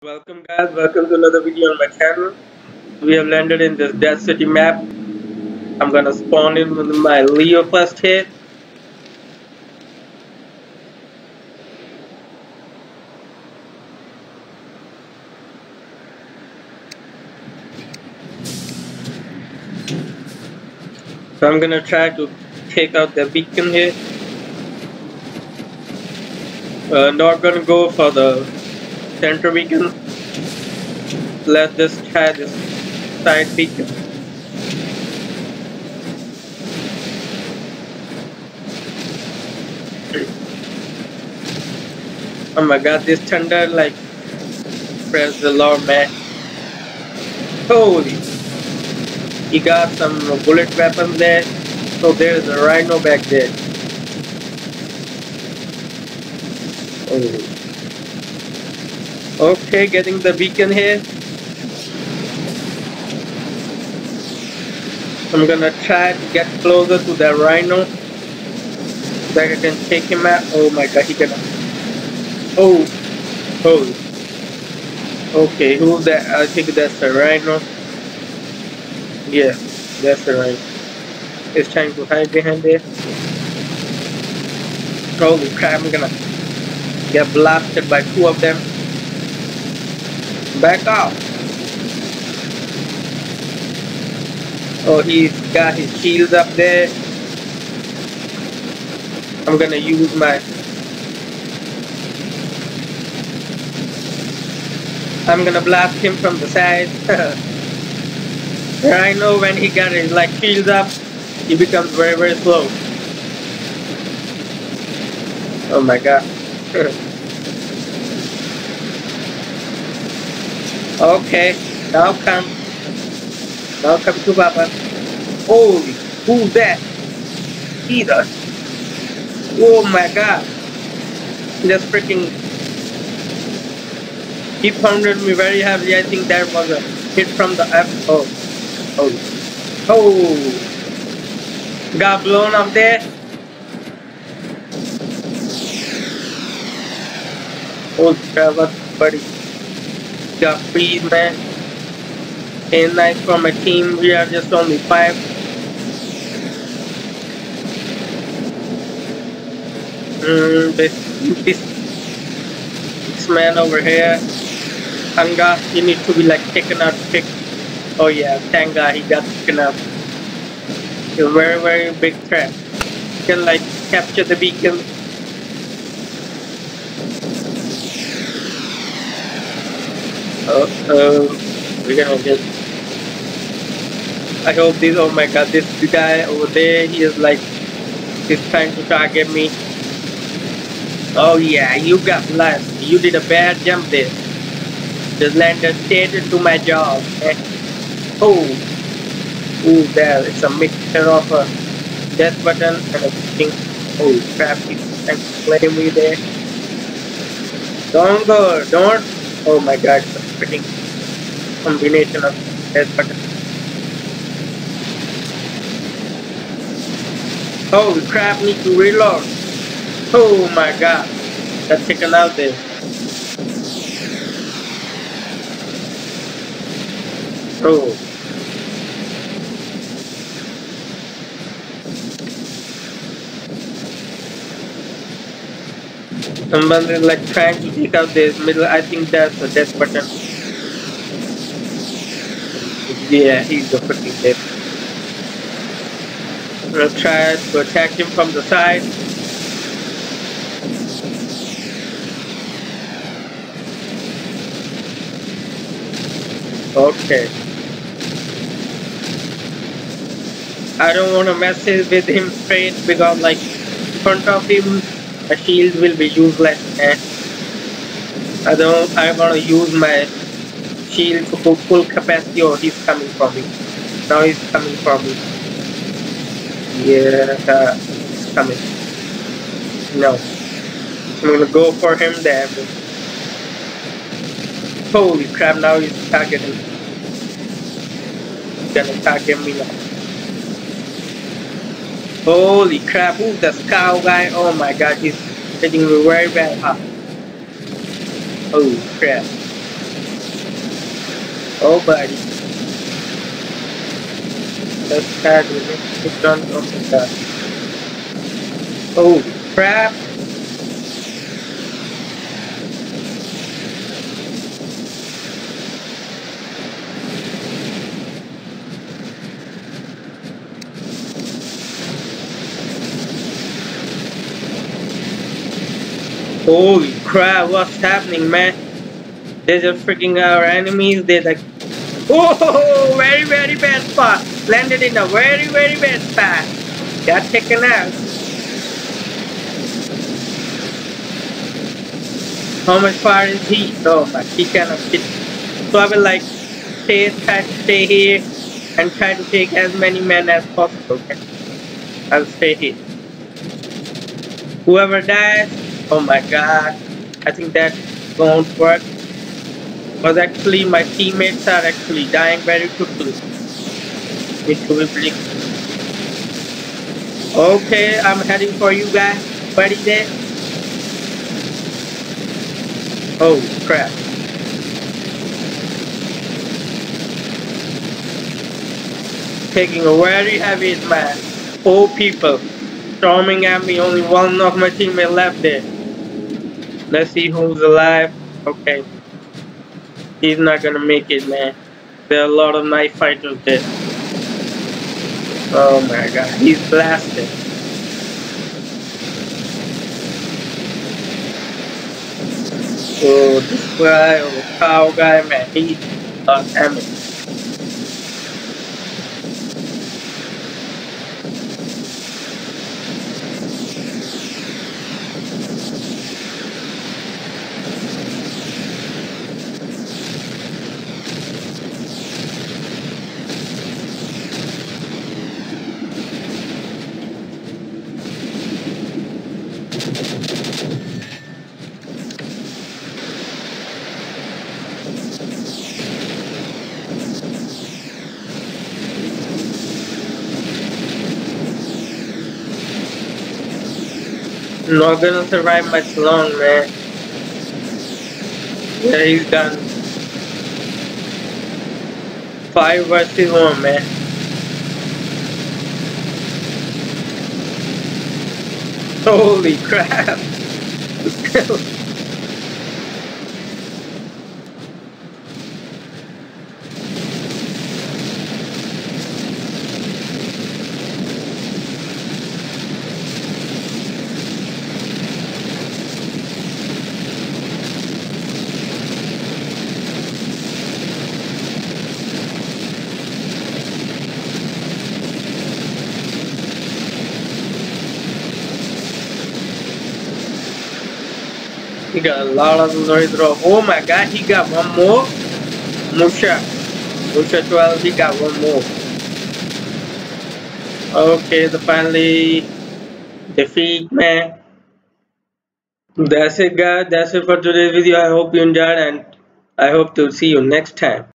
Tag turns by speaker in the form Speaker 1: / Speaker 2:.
Speaker 1: Welcome guys, welcome to another video on my channel. We have landed in this Dead City map. I'm gonna spawn in with my Leo first hit. So I'm gonna try to take out the beacon here. Uh, not gonna go for the center beacon. Let this try this side beacon. Oh my god, this thunder like praise the Lord man. Holy he got some bullet weapons there. So there's a rhino back there. Oh. Okay, getting the beacon here. I'm gonna try to get closer to the rhino. So that I can take him out. Oh my god, he gonna. Oh. Oh. Okay, who's that? I think that's the rhino. Yeah, that's the rhino. It's trying to hide behind there. Holy crap, I'm gonna get blasted by two of them. Back off. Oh, he's got his shields up there. I'm gonna use my... I'm gonna blast him from the side. I know when he got his like shields up, he becomes very very slow. Oh my god. Okay, welcome. Welcome to Papa. Holy, who's that? Either. Oh my god. Just freaking. He pounded me very heavily. I think that was a hit from the F. Oh. Oh. Oh. Got blown up there. Oh, crap, buddy got freed, man. And nice from my team. We are just only five. Mm, this, this, this man over here, Tanga, he needs to be like taken out quick. Oh yeah, Tanga, he got taken out. A very, very big threat. You can like capture the beacon Oh, we're gonna get. I hope this. Oh my god, this guy over there. He is like, he's trying to target me. Oh yeah, you got blessed. You did a bad jump there. Just landed straight into my jaw. Oh, oh, there. It's a mixture of a death button and a thing. Oh crap! He's trying to play me there. Don't go. Don't. Oh my god fitting combination of death button. Oh crap, need to reload. Oh my god. That's taken out there. Oh. Someone is like trying to take out this middle. I think that's a death button. Yeah, he's a freaking dead. Gonna try to attack him from the side. Okay. I don't want to mess with him straight because like in front of him a shield will be useless. Eh? I don't I wanna use my shield to full capacity or he's coming for me. Now he's coming for me. Yeah, uh, he's coming. No. I'm gonna go for him there. Holy crap, now he's targeting. He's gonna target me now. Holy crap, who's the cow guy? Oh my god, he's hitting me very bad. Ah. Oh crap. Oh, buddy. Let's tag the front of the car. Oh, crap. Holy crap, what's happening, man? They're just freaking our enemies. They're like, oh, very, very bad spot. Landed in a very, very bad spot. Got taken out. How much far is he? Oh my, he cannot hit. So I will like stay, try to stay here and try to take as many men as possible. Okay? I'll stay here. Whoever dies, oh my god, I think that won't work. Because actually my teammates are actually dying very quickly. Need to be Okay, I'm heading for you guys. Buddy there. Oh crap. Taking a very heavy man. Four people storming at me, only one of my teammates left there. Let's see who's alive. Okay. He's not gonna make it, man. There are a lot of knife fighters there. Oh my god, he's blasted. Oh, this guy, oh, cow guy, man, he uh, lost damage. Not gonna survive much long, man. Yeah, he's done. Five versus one, man. Holy crap! He got a lot of noise throw. Oh my god, he got one more. Musha. Musha 12, he got one more. Okay, the finally defeat man. That's it guys, that's it for today's video. I hope you enjoyed and I hope to see you next time.